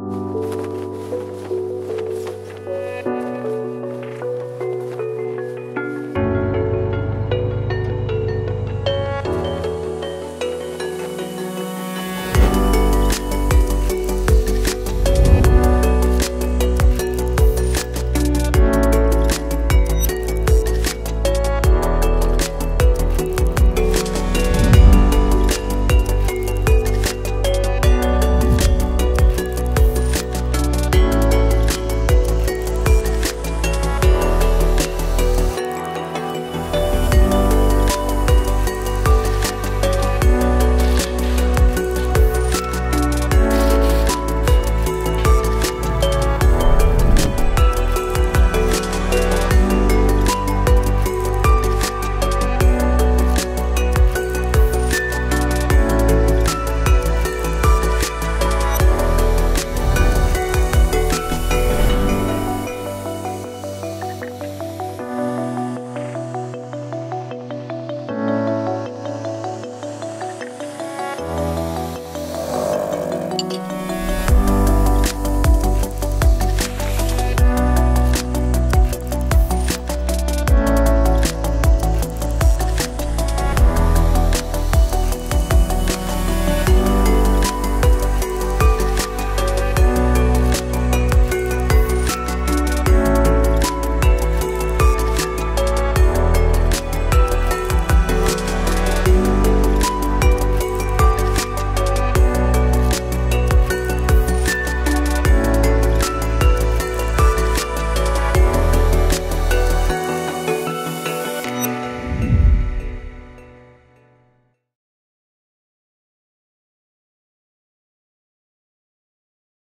you